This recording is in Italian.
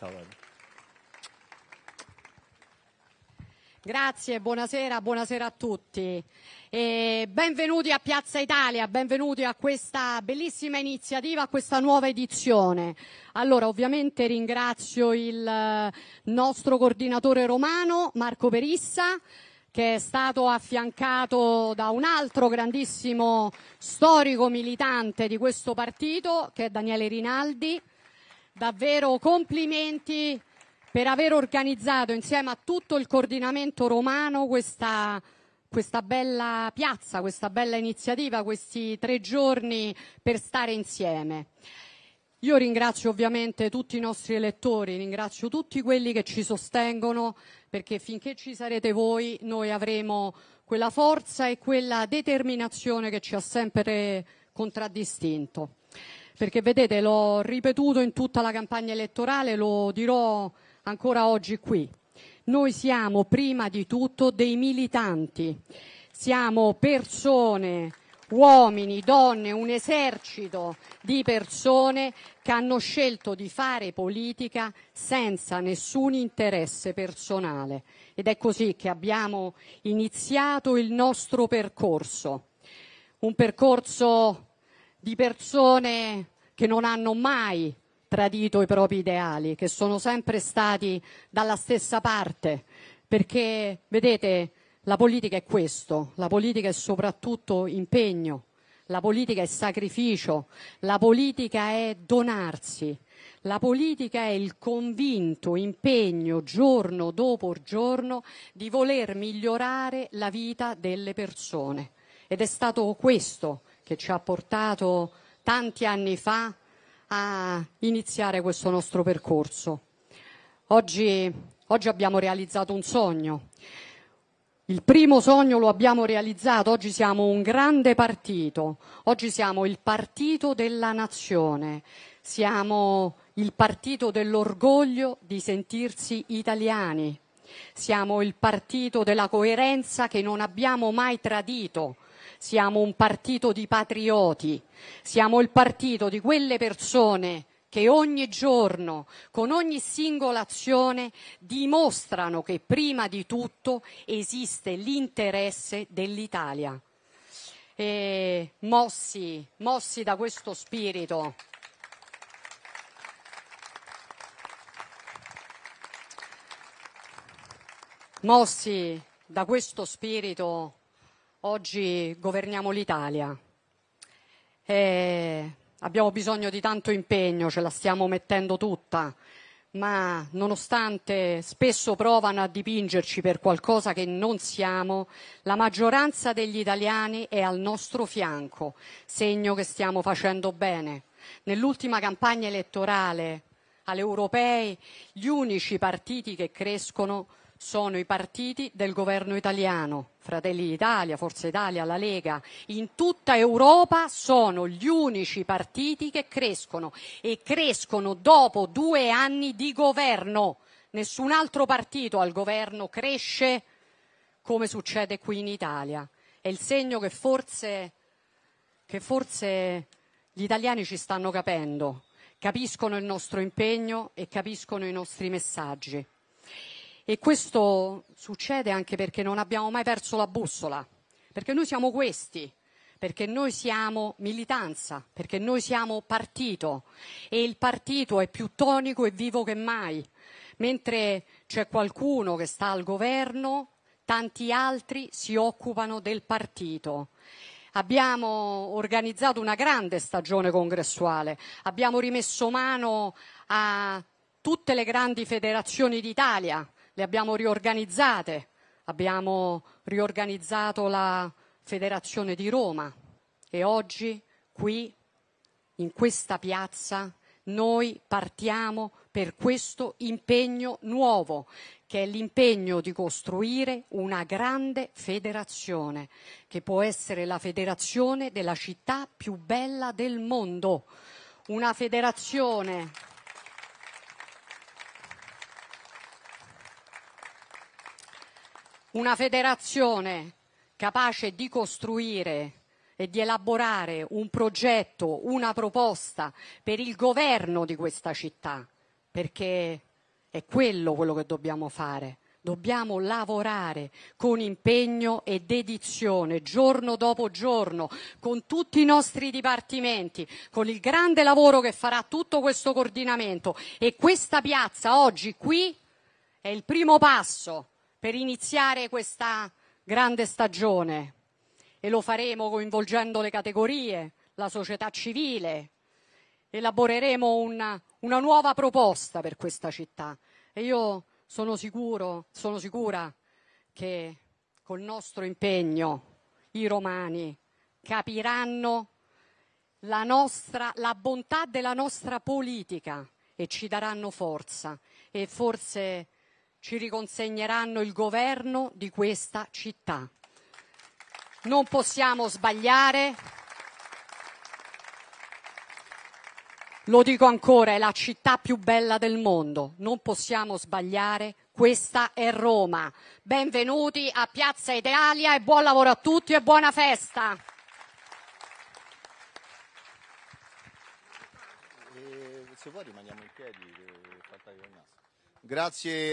Ciao Dario. Grazie, buonasera, buonasera a tutti. E benvenuti a Piazza Italia, benvenuti a questa bellissima iniziativa, a questa nuova edizione. Allora, ovviamente ringrazio il eh, nostro coordinatore romano, Marco Perissa, che è stato affiancato da un altro grandissimo storico militante di questo partito, che è Daniele Rinaldi. Davvero complimenti per aver organizzato insieme a tutto il coordinamento romano questa, questa bella piazza, questa bella iniziativa, questi tre giorni per stare insieme. Io ringrazio ovviamente tutti i nostri elettori, ringrazio tutti quelli che ci sostengono perché finché ci sarete voi noi avremo quella forza e quella determinazione che ci ha sempre contraddistinto. Perché vedete, l'ho ripetuto in tutta la campagna elettorale, lo dirò ancora oggi qui. Noi siamo prima di tutto dei militanti, siamo persone, uomini, donne, un esercito di persone che hanno scelto di fare politica senza nessun interesse personale. Ed è così che abbiamo iniziato il nostro percorso, un percorso di persone che non hanno mai tradito i propri ideali, che sono sempre stati dalla stessa parte, perché vedete, la politica è questo, la politica è soprattutto impegno, la politica è sacrificio, la politica è donarsi, la politica è il convinto impegno giorno dopo giorno di voler migliorare la vita delle persone. Ed è stato questo che ci ha portato tanti anni fa a iniziare questo nostro percorso. Oggi, oggi abbiamo realizzato un sogno. Il primo sogno lo abbiamo realizzato, oggi siamo un grande partito, oggi siamo il partito della nazione, siamo il partito dell'orgoglio di sentirsi italiani, siamo il partito della coerenza che non abbiamo mai tradito, siamo un partito di patrioti, siamo il partito di quelle persone che ogni giorno, con ogni singola azione, dimostrano che prima di tutto esiste l'interesse dell'Italia. E mossi, mossi da questo spirito, mossi da questo spirito Oggi governiamo l'Italia. E abbiamo bisogno di tanto impegno, ce la stiamo mettendo tutta, ma nonostante spesso provano a dipingerci per qualcosa che non siamo, la maggioranza degli italiani è al nostro fianco, segno che stiamo facendo bene. Nell'ultima campagna elettorale alle europee, gli unici partiti che crescono sono i partiti del governo italiano, Fratelli d'Italia, Forza Italia, la Lega. In tutta Europa sono gli unici partiti che crescono e crescono dopo due anni di governo. Nessun altro partito al governo cresce come succede qui in Italia. È il segno che forse, che forse gli italiani ci stanno capendo, capiscono il nostro impegno e capiscono i nostri messaggi. E questo succede anche perché non abbiamo mai perso la bussola, perché noi siamo questi, perché noi siamo militanza, perché noi siamo partito e il partito è più tonico e vivo che mai. Mentre c'è qualcuno che sta al governo, tanti altri si occupano del partito. Abbiamo organizzato una grande stagione congressuale, abbiamo rimesso mano a tutte le grandi federazioni d'Italia, le abbiamo riorganizzate, abbiamo riorganizzato la Federazione di Roma e oggi qui in questa piazza noi partiamo per questo impegno nuovo, che è l'impegno di costruire una grande federazione, che può essere la federazione della città più bella del mondo, una federazione una federazione capace di costruire e di elaborare un progetto, una proposta per il governo di questa città, perché È quello quello che dobbiamo fare. Dobbiamo lavorare con impegno e dedizione, giorno dopo giorno, con tutti i nostri dipartimenti, con il grande lavoro che farà tutto questo coordinamento. E questa piazza oggi qui è il primo passo per iniziare questa grande stagione. E lo faremo coinvolgendo le categorie, la società civile. Elaboreremo una, una nuova proposta per questa città. E io sono sicuro, sono sicura che col nostro impegno i romani capiranno la, nostra, la bontà della nostra politica e ci daranno forza e forse ci riconsegneranno il governo di questa città. Non possiamo sbagliare. Lo dico ancora, è la città più bella del mondo, non possiamo sbagliare, questa è Roma. Benvenuti a Piazza Italia e buon lavoro a tutti e buona festa. E se vuoi rimaniamo in piedi, che Grazie